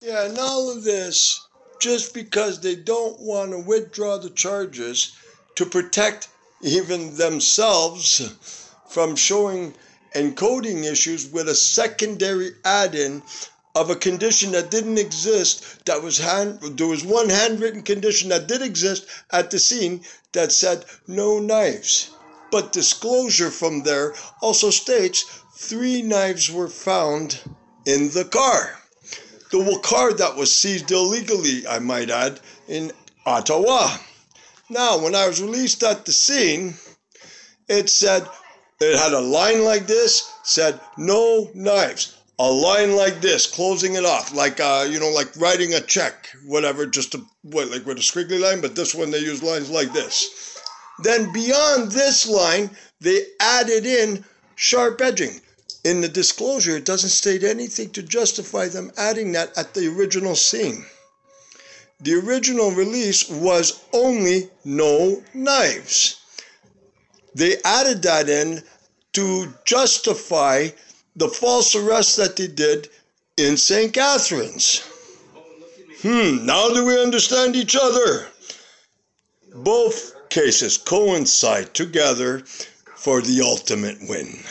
Yeah, and all of this just because they don't want to withdraw the charges to protect even themselves from showing encoding issues with a secondary add-in of a condition that didn't exist that was hand there was one handwritten condition that did exist at the scene that said no knives. But disclosure from there also states three knives were found in the car the car that was seized illegally i might add in ottawa now when i was released at the scene it said it had a line like this said no knives a line like this, closing it off, like uh, you know, like writing a check, whatever, just to what, like with a squiggly line. But this one they use lines like this. Then beyond this line, they added in sharp edging. In the disclosure, it doesn't state anything to justify them adding that at the original scene. The original release was only no knives. They added that in to justify the false arrest that they did in St. Catharines. Hmm, now do we understand each other? Both cases coincide together for the ultimate win.